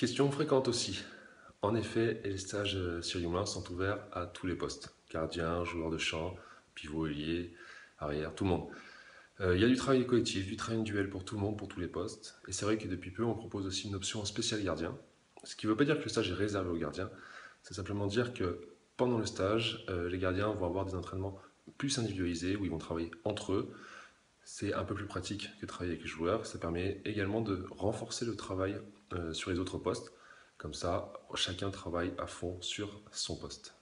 Question fréquente aussi. En effet, les stages euh, sur sont ouverts à tous les postes. Gardien, joueur de champ, pivot, ailier, arrière, tout le monde. Euh, il y a du travail collectif, du travail individuel pour tout le monde, pour tous les postes. Et c'est vrai que depuis peu, on propose aussi une option spéciale gardien. Ce qui ne veut pas dire que le stage est réservé aux gardiens. C'est simplement dire que pendant le stage, euh, les gardiens vont avoir des entraînements plus individualisés où ils vont travailler entre eux. C'est un peu plus pratique que travailler avec les joueurs. Ça permet également de renforcer le travail sur les autres postes. Comme ça, chacun travaille à fond sur son poste.